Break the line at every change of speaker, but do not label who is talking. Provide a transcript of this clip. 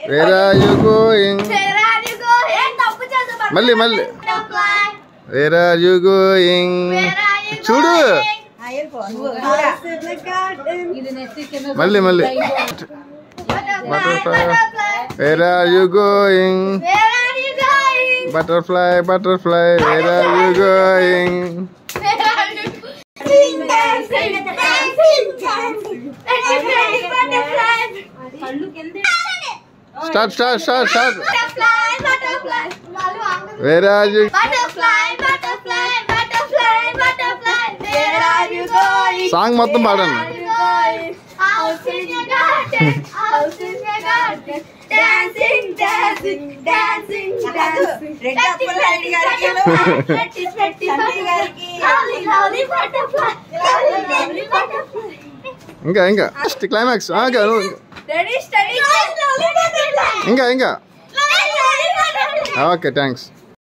Where are you going
Where are you going? ఏం తప్పు చేసావు?
మళ్ళీ, మళ్ళీ.
Butterfly.
Where are you going
Where are you
చూడు
going?
మళ్ళీ మళ్ళీ
Butterfly,
Butterfly.
butterfly.
Where are you going
Where are you going?
Butterfly butterfly where are you going
Where are you Sing,
start start start start
Butterfly, butterfly. వాళ్ళు ఆగదు.
Where are you
Butterfly, butterfly, butterfly, butterfly. Where are you going?
Song మొత్తం పాడండి
Where are you going? Out in your garden, out in your garden. Dancing, dancing, dancing, dancing. Petty, petty, butterfly. Petty, petty, butterfly. Lovely, lovely butterfly. Lovely, lovely butterfly.
ఇంకా ఇంకా next climax
Ready, steady, lovely butterfly.
ఇంకా
எங்க எங்க
okay thanks